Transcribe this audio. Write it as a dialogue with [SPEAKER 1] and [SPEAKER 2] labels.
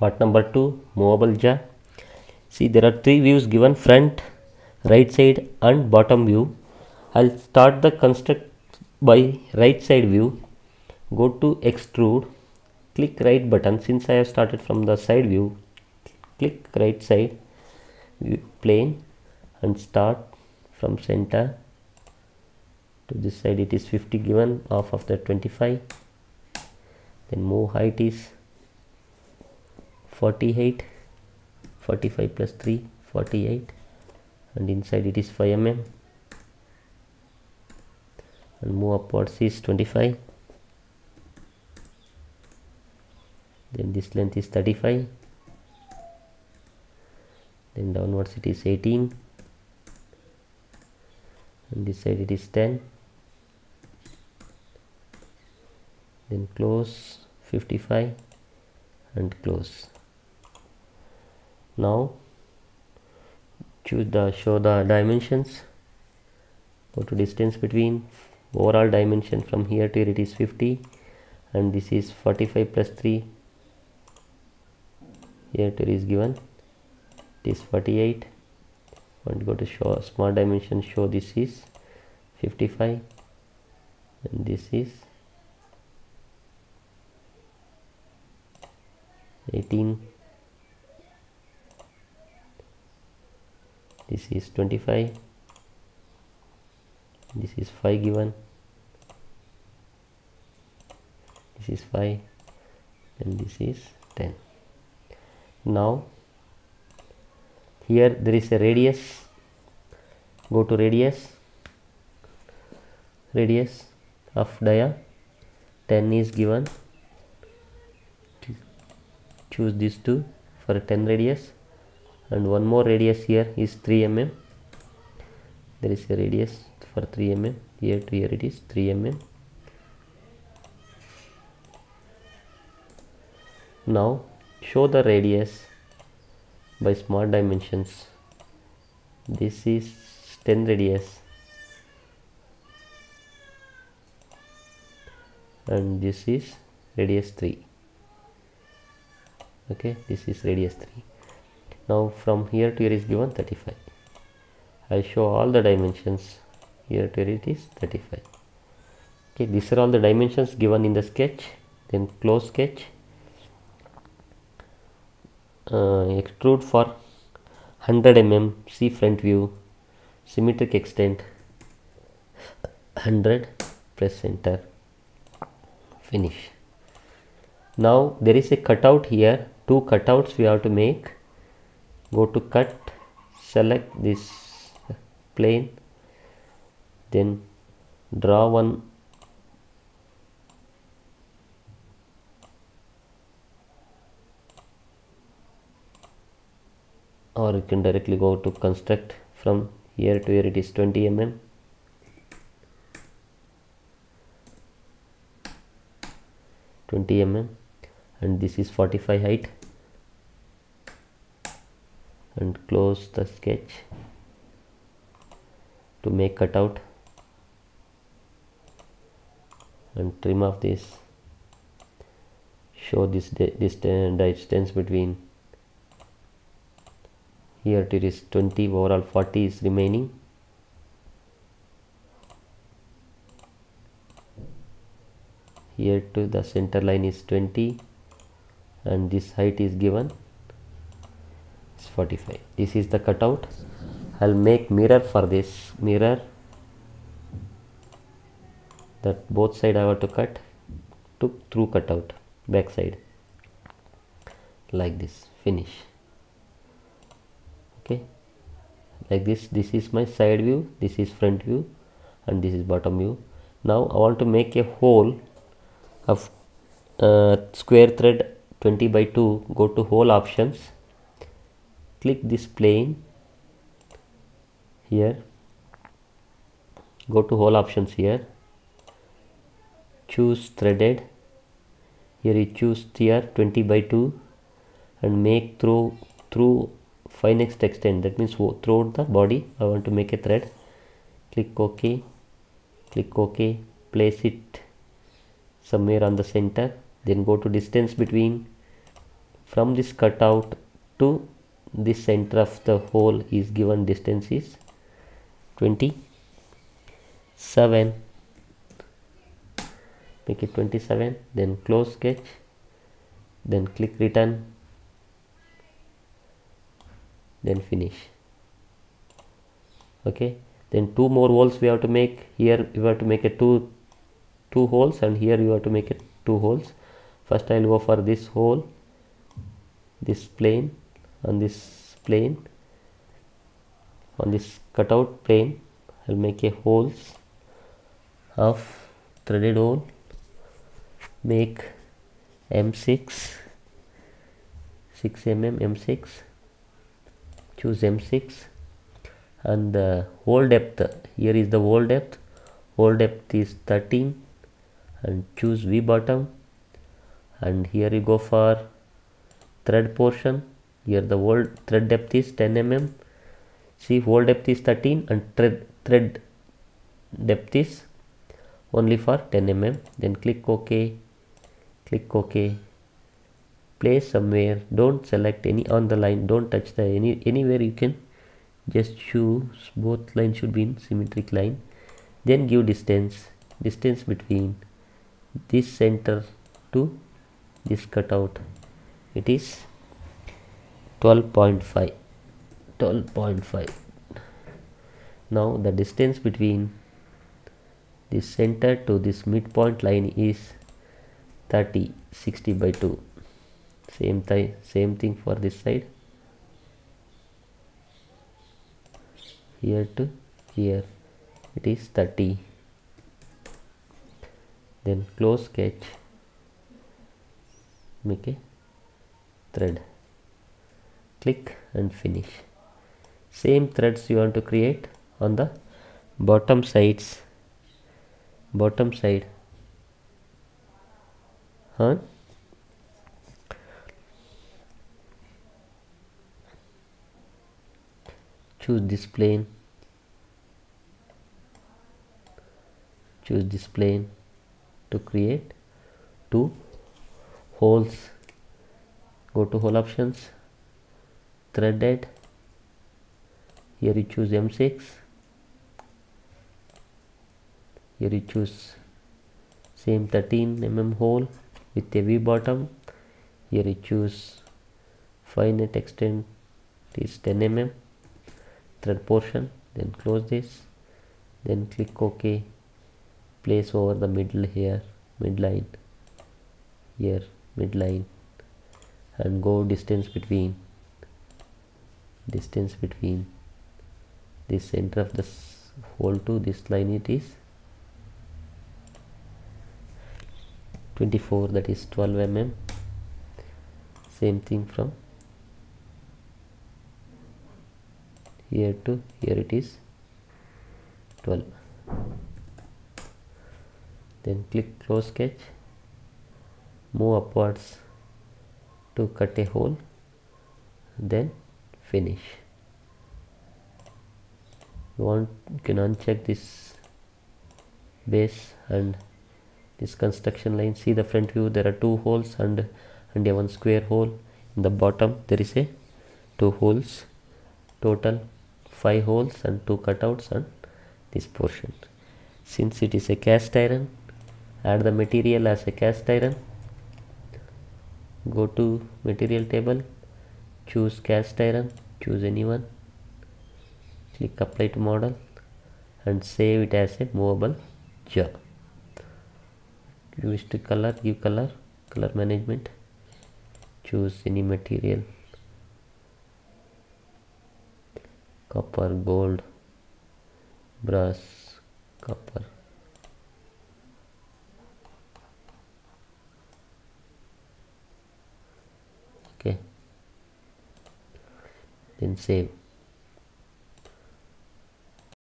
[SPEAKER 1] part number 2 movable jaw. See there are three views given front right side and bottom view. I'll start the construct by right side view. Go to extrude. Click right button. Since i have started from the side view click right side plane and start from center. To this side it is 50 given off of the 25 then move height is 48 45 plus 3 48 and inside it is 5 mm and move upwards is 25 then this length is 35 then downwards it is 18 and this side it is 10 then close 55 and close now choose the show the dimensions. Go to distance between overall dimension from here to here it is 50 and this is 45 plus 3 here to is given it is 48 and go to show small dimension show this is 55 and this is 18 this is 25 this is 5 given. This is 5 and this is 10 now here there is a radius. Go to radius. Radius of dia. 10 is given. Choose these two for 10 radius and one more radius here is 3 mm there is a radius for 3 mm here to here it is 3 mm now show the radius by small dimensions. This is 10 radius. And this is radius 3 okay this is radius 3 now from here to here is given 35 I show all the dimensions. Here to here it is 35 okay these are all the dimensions given in the sketch. Then close sketch. Uh, extrude for 100 mm see front view. Symmetric extent 100 press enter. Finish. Now there is a cutout here. Two cutouts we have to make go to cut select this plane then draw one. Or you can directly go to construct from here to here it is 20 mm Twenty mm and this is 45 height and close the sketch to make cutout and trim off this. Show this distance distance between. Here to it is 20 overall 40 is remaining. Here to the center line is 20 and this height is given 45 this is the cutout. I'll make mirror for this mirror that both side I have to cut to through cutout back side. Like this. Finish. Okay? Like this. This is my side view. This is front view. And this is bottom view. Now I want to make a hole of uh, square thread 20 by 2 go to hole options click this plane here. Go to hole options here. Choose threaded. Here you choose tier 20 by 2 and make through through finite extent that means throughout the body I want to make a thread. Click OK. Click OK. Place it somewhere on the center. Then go to distance between. From this cutout to this center of the hole is given distance is 27 make it 27 then close sketch then click return then finish. Okay then two more holes we have to make here we have to make a two two holes and here you have to make it two holes. First I'll go for this hole this plane on this plane on this cutout plane I'll make a holes of threaded hole make M6 6 mm M6 choose M6 and the hole depth here is the hole depth hole depth is 13 and choose V bottom and here you go for thread portion here the hole thread depth is 10 mm. See hole depth is 13 and thread thread depth is only for 10 mm. Then click ok. Click ok. Place somewhere. Don't select any on the line. Don't touch the any anywhere. You can just choose. Both lines should be in symmetric line. Then give distance. Distance between this center to this cutout. It is 12.5 12.5 now the distance between this center to this midpoint line is 30 60 by 2 same thing same thing for this side. Here to here it is 30 then close sketch. Make a thread click and finish. Same threads you want to create on the bottom sides. Bottom side. Huh? Choose this plane. Choose this plane to create two holes. Go to hole options threaded. Here you choose M6 here you choose same 13 mm hole with a V bottom. Here you choose finite extent is 10 mm. Thread portion then close this. Then click ok. Place over the middle here midline. Here midline. And go distance between distance between the center of the hole to this line it is 24 that is 12 mm. Same thing from here to here it is 12 then click close sketch move upwards to cut a hole then finish. You want you can uncheck this base and this construction line. See the front view there are two holes and and a one square hole. In the bottom there is a two holes. Total five holes and two cutouts on this portion. Since it is a cast iron add the material as a cast iron. Go to material table choose cast iron choose anyone. Click apply to model and save it as a movable jaw you wish to color give color color management. Choose any material. Copper gold brass copper then save